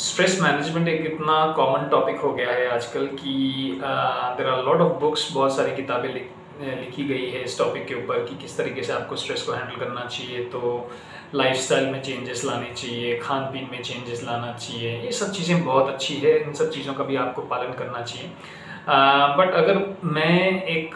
Stress management एक इतना common topic हो गया है आजकल कि there are lot of books बहुत सारी किताबें लिख लिखी गई है इस टॉपिक के ऊपर कि किस तरीके से आपको स्ट्रेस को हैंडल करना चाहिए। तो लाइफस्टाइल में चेंजेस लाने चाहिए खान पीन में चेंजेस लाना चाहिए, ये सब चीज़ें बहुत अच्छी है, इन सब चीज़ों का भी आपको पालन करना चाहिए। बट अगर मैं एक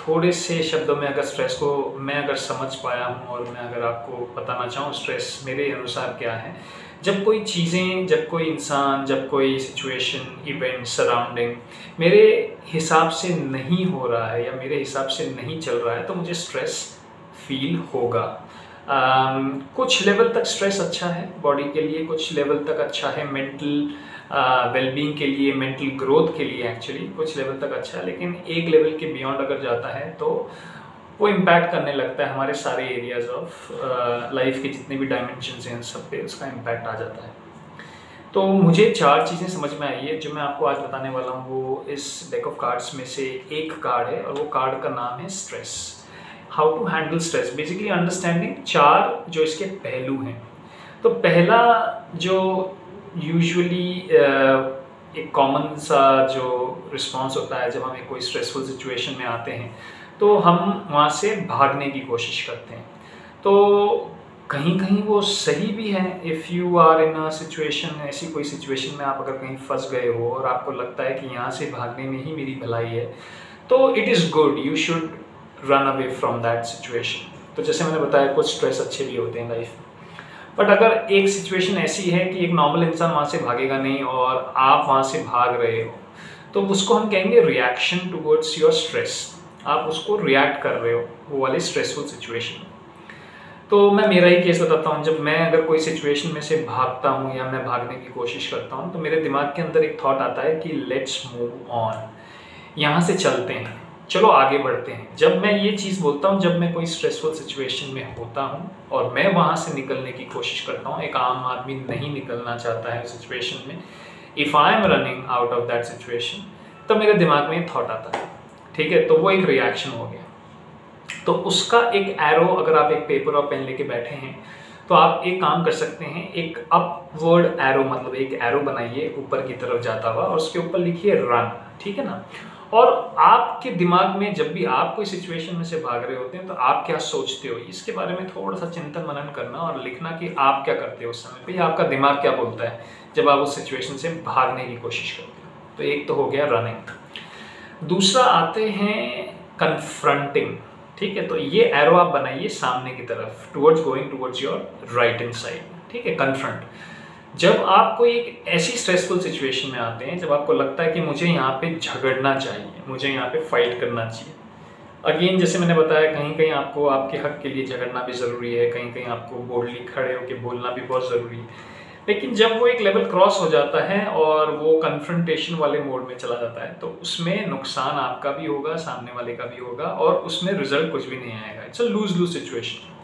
थोड़े से शब्दों में अगर स्ट्रेस को, मैं अगर समझ पाया हूँ और मैं अगर आपको बताना चाहूँ स्ट्रेस मेरे अनुसार क्या है जब कोई चीज़ें जब कोई इंसान जब कोई सिचुएशन इवेंट सराउंडिंग मेरे हिसाब से नहीं हो रहा है या मेरे हिसाब से नहीं चल रहा है तो मुझे स्ट्रेस फील होगा। um, कुछ लेवल तक स्ट्रेस अच्छा है बॉडी के लिए कुछ लेवल तक अच्छा है मेंटल वेलबींग uh, के लिए मेंटल ग्रोथ के लिए एक्चुअली कुछ लेवल तक अच्छा है लेकिन एक लेवल के बियॉन्ड अगर जाता है तो वो इम्पैक्ट करने लगता है हमारे सारे एरियाज़ ऑफ़ लाइफ के जितने भी डायमेंशन हैं सब पे उसका इम्पैक्ट आ जाता है। तो मुझे चार चीज़ें समझ में आई है जो मैं आपको आज बताने वाला हूँ। वो इस डेक ऑफ़ कार्ड्स में से एक कार्ड है और वो कार्ड का नाम है stress how to handle stress basically understanding चार जो इसके पहलू हैं। तो पहला जो यूजुअली uh, एक कॉमन सा जो रिस्पॉन्स होता है जब हम कोई स्ट्रेसफुल सिचुएशन में आते हैं तो हम वहाँ से भागने की कोशिश करते हैं। तो कहीं कहीं वो सही भी है if you are in a situation ऐसी कोई सिचुएशन में आप अगर कहीं फंस गए हो और आपको लगता है कि यहाँ से भागने में ही मेरी भलाई है तो it is good you should run away from that situation तो जैसे मैंने बताया, कुछ स्ट्रेस अच्छे भी होते हैं लाइफ में। बट अगर एक सिचुएशन ऐसी है कि एक नॉर्मल इंसान वहाँ से भागेगा नहीं और आप वहाँ से भाग रहे हो तो उसको हम कहेंगे रिएक्शन टूवर्ड्स योर स्ट्रेस आप उसको रिएक्ट कर रहे हो, वो वाली स्ट्रेसफुल सिचुएशन तो मैं, मेरा ही केस बताता हूँ, जब मैं अगर कोई सिचुएशन में से भागता हूँ या मैं भागने की कोशिश करता हूँ तो मेरे दिमाग के अंदर एक थॉट आता है कि लेट्स मूव ऑन यहाँ से चलते हैं। चलो, आगे बढ़ते हैं। जब मैं ये चीज़ बोलता हूँ, जब मैं कोई स्ट्रेसफुल सिचुएशन में होता हूँ और मैं वहाँ से निकलने की कोशिश करता हूँ, एक आम आदमी नहीं निकलना चाहता है सिचुएशन में if I am running out of that situation तो मेरे दिमाग में थॉट आता है। ठीक है? तो वो एक रिएक्शन हो गया। तो उसका एक एरो अगर आप एक पेपर और पेन लेके बैठे हैं तो आप एक काम कर सकते हैं, एक अपवर्ड एरो मतलब एक एरो बनाइए ऊपर की तरफ़ जाता हुआ और उसके ऊपर लिखिए रन ठीक है ना? और आपके दिमाग में जब भी आप कोई सिचुएशन में से भाग रहे होते हैं तो आप क्या सोचते हो? इसके बारे में थोड़ा सा चिंतन मनन करना और लिखना कि आप क्या करते हो उस समय पे, या आपका दिमाग क्या बोलता है जब आप उस सिचुएशन से भागने की कोशिश करते हो? तो एक तो हो गया रनिंग दूसरा आते हैं कन्फ्रंटिंग ठीक है? तो ये एरो आप बनाइए सामने की तरफ़ towards going towards your right hand side ठीक है? कन्फ्रंट जब आप कोई एक ऐसी स्ट्रेसफुल सिचुएशन में आते हैं, जब आपको लगता है कि मुझे यहाँ पे झगड़ना चाहिए, मुझे यहाँ पे फाइट करना चाहिए। अगेन जैसे मैंने बताया कहीं कहीं आपको, आपके हक के लिए झगड़ना भी ज़रूरी है कहीं कहीं आपको बोल्डली खड़े होकर बोलना भी बहुत ज़रूरी है। लेकिन जब वो एक लेवल क्रॉस हो जाता है और वो कन्फ्रंटेशन वाले मोड में चला जाता है तो उसमें नुकसान आपका भी होगा, सामने वाले का भी होगा और उसमें रिज़ल्ट कुछ भी नहीं आएगा। It's a lose lose situation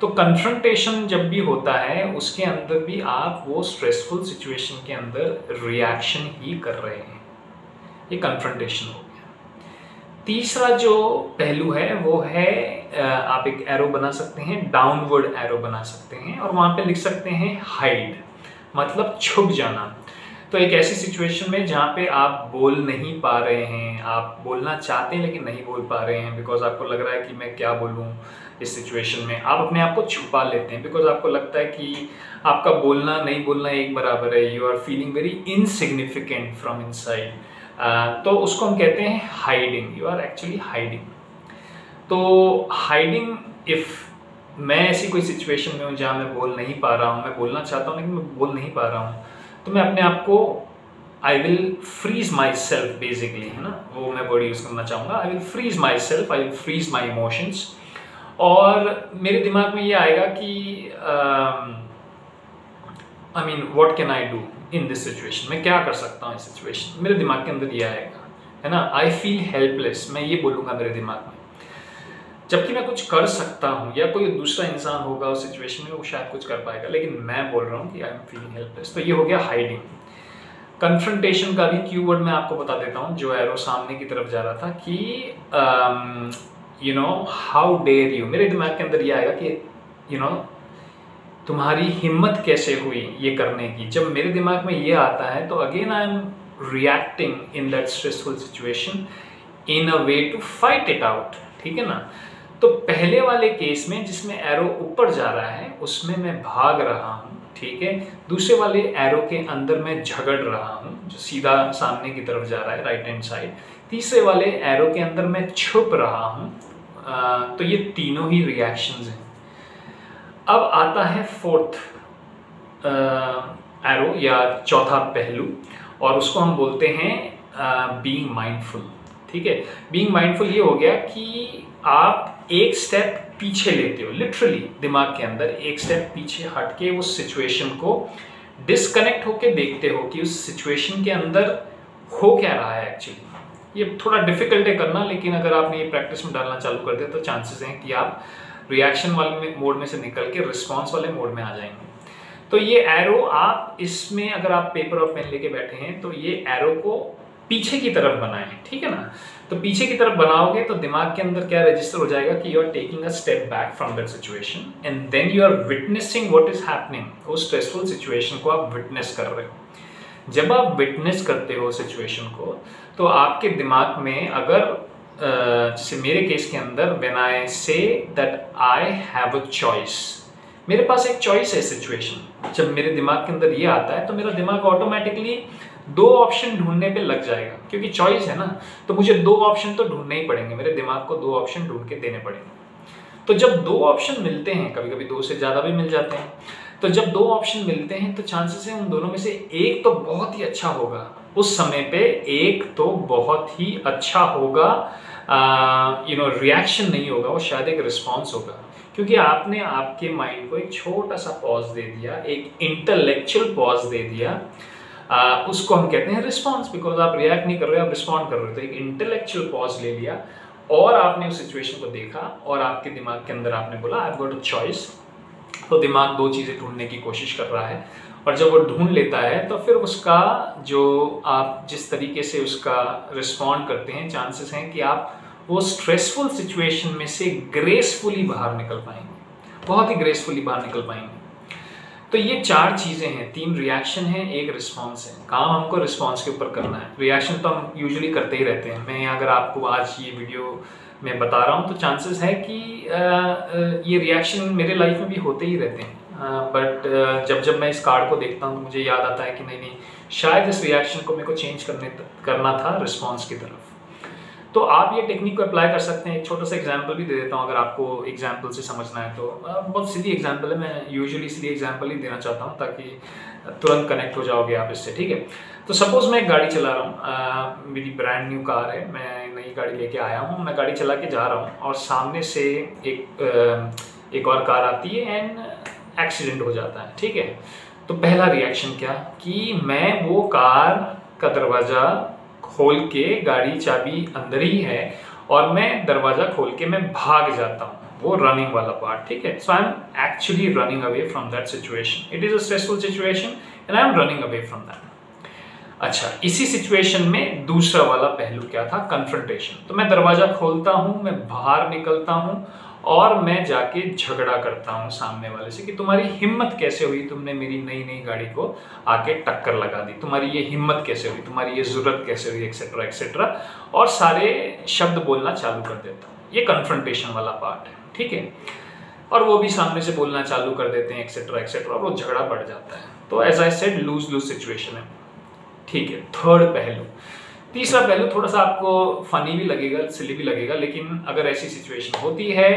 तो कन्फ्रंटेशन जब भी होता है, उसके अंदर भी आप वो स्ट्रेसफुल सिचुएशन के अंदर रिएक्शन ही कर रहे हैं। ये कन्फ्रंटेशन हो गया। तीसरा जो पहलू है, वो है आप एक एरो बना सकते हैं डाउनवर्ड एरो बना सकते हैं और वहाँ पे लिख सकते हैं हाइड मतलब छुप जाना। तो एक ऐसी सिचुएशन में जहाँ पे आप बोल नहीं पा रहे हैं, आप बोलना चाहते हैं लेकिन नहीं बोल पा रहे हैं बिकॉज़ आपको लग रहा है कि मैं क्या बोलूँ इस सिचुएशन में, आप अपने आप को छुपा लेते हैं बिकॉज़ आपको लगता है कि आपका बोलना, नहीं बोलना एक बराबर है you are feeling very insignificant from in तो उसको हम कहते हैं hiding you are actually hiding तो हाइडिंग इफ़ मैं ऐसी कोई सिचुएशन में हूँ जहाँ मैं बोल नहीं पा रहा हूँ, मैं बोलना चाहता हूँ, लेकिन मैं बोल नहीं पा रहा हूँ। तो मैं अपने आप को I will freeze my self basically है ना? वो मैं वर्ड यूज़ करना चाहूँगा। I will freeze my self I will freeze my emotions और मेरे दिमाग में ये आएगा कि I mean what can I do in this situation मैं क्या कर सकता हूँ इस सिचुएशन मेरे दिमाग के अंदर ये आएगा, है ना? आई फील हेल्पलेस मैं ये बोलूँगा मेरे दिमाग में। जबकि मैं कुछ कर सकता हूँ या कोई दूसरा इंसान होगा उस सिचुएशन में वो शायद कुछ कर पाएगा। लेकिन मैं बोल रहा हूँ कि आई एम फीलिंग हेल्पलेस तो ये हो गया हाइडिंग कन्फ्रंटेशन का भी क्यू वर्ड मैं आपको बता देता हूँ जो एरो सामने की तरफ़ जा रहा था कि you know how dare you मेरे दिमाग के अंदर ये आएगा कि यू you नो know, तुम्हारी हिम्मत कैसे हुई ये करने की? जब मेरे दिमाग में ये आता है तो again I am reacting in that stressful situation in a way to fight it out ठीक है ना? तो पहले वाले केस में जिसमें एरो ऊपर जा रहा है, उसमें मैं भाग रहा हूँ, ठीक है? दूसरे वाले एरो के अंदर मैं झगड़ रहा हूँ, जो सीधा सामने की तरफ़ जा रहा है राइट हैंड साइड तीसरे वाले एरो के अंदर मैं छुप रहा हूँ तो ये तीनों ही रिएक्शंस हैं। अब आता है फोर्थ एरो या चौथा पहलू, और उसको हम बोलते हैं बीइंग माइंडफुल ठीक है? बीइंग माइंडफुल ये हो गया कि आप एक स्टेप पीछे लेते हो लिटरली दिमाग के अंदर एक स्टेप पीछे हट के उस सिचुएशन को डिसकनेक्ट होके देखते हो कि उस सिचुएशन के अंदर हो क्या रहा है एक्चुअली ये थोड़ा डिफ़िकल्ट है करना, लेकिन अगर आपने ये प्रैक्टिस में डालना चालू कर दिया तो चांसेस हैं कि आप रिएक्शन वाले मोड में से निकल के रिस्पॉन्स वाले मोड में आ जाएँगे। तो ये एरो आप इसमें अगर आप पेपर और पेन लेके बैठे हैं तो ये एरो को पीछे की तरफ़ बनाए, ठीक है ना? तो पीछे की तरफ़ बनाओगे तो दिमाग के अंदर क्या रजिस्टर हो जाएगा कि you are taking a step back from that situation and then you are witnessing what is happening उस स्ट्रेसफुल सिचुएशन को आप विटनेस कर रहे हो। जब आप विटनेस करते हो सिचुएशन को तो आपके दिमाग में अगर जैसे मेरे केस के अंदर when I say that I have a choice मेरे पास एक चॉइस है सिचुएशन जब मेरे दिमाग के अंदर ये आता है तो मेरा दिमाग ऑटोमेटिकली दो ऑप्शन ढूँढने पे लग जाएगा, क्योंकि चॉइस है ना तो मुझे दो ऑप्शन तो ढूँढने ही पड़ेंगे, मेरे दिमाग को दो ऑप्शन ढूंढ के देने पड़ेंगे। तो जब दो ऑप्शन मिलते हैं कभी कभी दो से ज़्यादा भी मिल जाते हैं तो जब दो ऑप्शन मिलते हैं तो चांसेस हैं उन दोनों में से एक तो बहुत ही अच्छा होगा, उस समय पे एक तो बहुत ही अच्छा होगा यू नो रिएक्शन नहीं होगा, वो शायद एक रिस्पॉन्स होगा। क्योंकि आपने आपके माइंड को एक छोटा सा पॉज दे दिया, एक इंटेलेक्चुअल पॉज दे दिया आ, उसको हम कहते हैं रिस्पॉन्स बिकॉज़ आप रिएक्ट नहीं कर रहे हो आप रिस्पॉन्ड कर रहे हो। तो एक इंटेलेक्चुअल पॉज ले लिया और आपने उस सिचुएशन को देखा और आपके दिमाग के अंदर आपने बोला आई गॉट अ चॉइस तो दिमाग दो चीज़ें ढूँढने की कोशिश कर रहा है और जब वो ढूंढ लेता है तो फिर उसका जो आप जिस तरीके से उसका रिस्पॉन्ड करते हैं चांसेस हैं कि आप वो स्ट्रेसफुल सिचुएशन में से ग्रेसफुली बाहर निकल पाएँगे। बहुत ही ग्रेसफुली बाहर निकल पाएँगे। तो ये चार चीज़ें हैं, तीन रिएक्शन है, एक रिस्पॉन्स है। काम हमको रिस्पॉन्स के ऊपर करना है। रिएक्शन तो हम यूजुअली करते ही रहते हैं। मैं अगर आपको आज ये वीडियो में बता रहा हूँ तो चांसेस है कि ये रिएक्शन मेरे लाइफ में भी होते ही रहते हैं। बट जब जब मैं इस कार्ड को देखता हूँ तो मुझे याद आता है कि नहीं नहीं, शायद इस रिएक्शन को मेरे को चेंज करने करना था रिस्पॉन्स की तरफ़। तो आप ये टेक्निक को अप्लाई कर सकते हैं। एक छोटा सा एग्ज़ाम्पल भी दे देता हूँ, अगर आपको एग्ज़ाम्पल से समझना है तो। बहुत सीधी एग्ज़ाम्पल है, मैं यूजुअली इसलिए एग्ज़ाम्पल ही देना चाहता हूँ ताकि तुरंत कनेक्ट हो जाओगे आप इससे, ठीक है? तो सपोज़ मैं एक गाड़ी चला रहा हूँ। मेरी ब्रांड न्यू कार है, मैं नई गाड़ी लेके आया हूँ, मैं गाड़ी चला के जा रहा हूँ और सामने से एक एक और कार आती है एंड एक्सीडेंट हो जाता है, ठीक है? तो पहला रिएक्शन क्या? कि मैं वो कार का दरवाज़ा खोल के गाड़ी चाबी अंदर ही है और मैं दरवाज़ा खोल के मैं भाग जाता हूँ। वो रनिंग वाला पार्ट ठीक है? So I am actually running away from that situation it is a stressful situation and I am running away from that अच्छा इसी सिचुएशन में दूसरा वाला पहलू क्या था? कन्फ्रंटेशन तो मैं दरवाज़ा खोलता हूँ, मैं बाहर निकलता हूँ और मैं जाके झगड़ा करता हूँ सामने वाले से कि तुम्हारी हिम्मत कैसे हुई? तुमने मेरी नई नई गाड़ी को आके टक्कर लगा दी। तुम्हारी ये हिम्मत कैसे हुई? तुम्हारी ये ज़रूरत कैसे हुई? एक्सेट्रा एक्सेट्रा और सारे शब्द बोलना चालू कर देता हूँ। ये कन्फ्रंटेशन वाला पार्ट है, ठीक है? और वो भी सामने से बोलना चालू कर देते हैं एक्सेट्रा एक्सेट्रा और वो झगड़ा बढ़ जाता है। तो as I said lose lose situation है। ठीक है थर्ड पहलू। तीसरा पहलू थोड़ा सा आपको फनी भी लगेगा सिली भी लगेगा लेकिन अगर ऐसी सिचुएशन होती है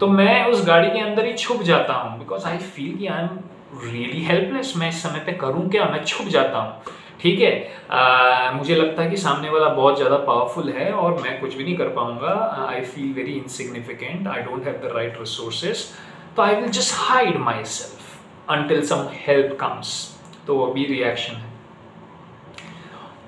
तो मैं उस गाड़ी के अंदर ही छुप जाता हूँ बिकॉज़ आई फील कि आई एम रियली हेल्पलेस मैं इस समय पे करूँ क्या? मैं छुप जाता हूँ। ठीक है? आ, मुझे लगता है कि सामने वाला बहुत ज़्यादा पावरफुल है और मैं कुछ भी नहीं कर पाऊँगा। I feel very insignificant I don't have the right resources तो I will just hide my self until some help comes तो वो भी रिएक्शन है।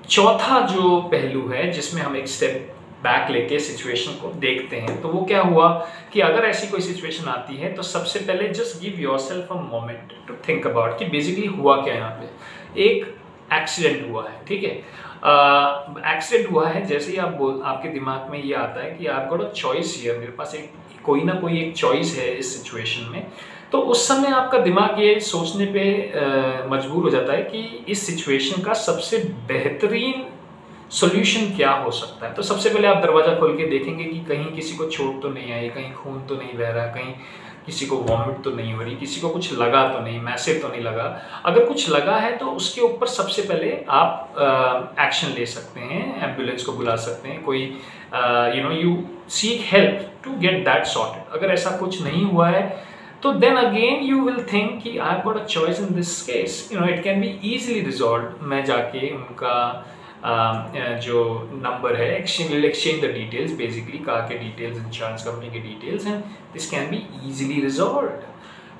चौथा जो पहलू है, जिसमें हम एक स्टेप बैक लेके सिचुएशन को देखते हैं तो वो क्या हुआ कि अगर ऐसी कोई सिचुएशन आती है तो सबसे पहले just give your self a moment to think about कि बेसिकली हुआ क्या यहाँ पे। एक एक्सीडेंट हुआ है, ठीक है? एक्सीडेंट हुआ है, जैसे ही आप बोल, आपके दिमाग में ये आता है कि आप अ चॉइस हियर मेरे पास एक, कोई ना कोई एक चॉइस है इस सिचुएशन में। तो उस समय आपका दिमाग ये सोचने पे मजबूर हो जाता है कि इस सिचुएशन का सबसे बेहतरीन सोल्यूशन क्या हो सकता है? तो सबसे पहले आप दरवाज़ा खोल के देखेंगे कि कहीं किसी को चोट तो नहीं आई, कहीं खून तो नहीं बह रहा, कहीं किसी को वॉमिट तो नहीं हो रही, किसी को कुछ लगा तो नहीं, मैसेज तो नहीं लगा। अगर कुछ लगा है तो उसके ऊपर सबसे पहले आप एक्शन ले सकते हैं एंबुलेंस को बुला सकते हैं, कोई you know you seek help to get that sorted अगर ऐसा कुछ नहीं हुआ है तो then again you will think कि I got a choice in this case you know it can be easily resolve मैं जाके उनका जो नंबर है exchange exchange the details basically car के डिटेल्स इंश्योरेंस कंपनी के डिटेल्स हैं. This can be easily resolve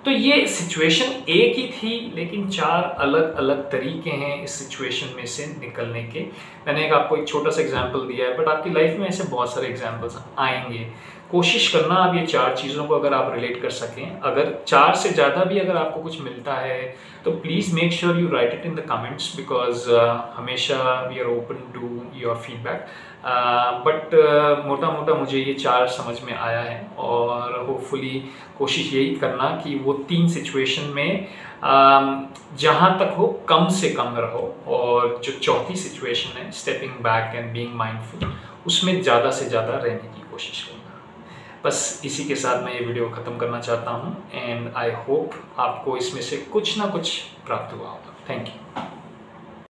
तो ये सिचुएशन एक ही थी, लेकिन चार अलग अलग तरीके हैं इस सिचुएशन में से निकलने के। मैंने एक आपको एक छोटा सा एग्जांपल दिया है बट आपकी लाइफ में ऐसे बहुत सारे एग्जांपल्स आएँगे। कोशिश करना आप ये चार चीज़ों को अगर आप रिलेट कर सकें। अगर चार से ज़्यादा भी अगर आपको कुछ मिलता है तो please make sure you write it in the comments because हमेशा we are open to your feedback but मोटा मोटा मुझे ये चार समझ में आया है और होपफुली कोशिश यही करना कि वो तीन सिचुएशन में जहाँ तक हो, कम से कम रहो और जो चौथी सिचुएशन है stepping back and being mindful उसमें ज़्यादा से ज़्यादा रहने की कोशिश करना। बस इसी के साथ मैं ये वीडियो ख़त्म करना चाहता हूँ एंड आई होप आपको इसमें से कुछ ना कुछ प्राप्त हुआ होगा। Thank you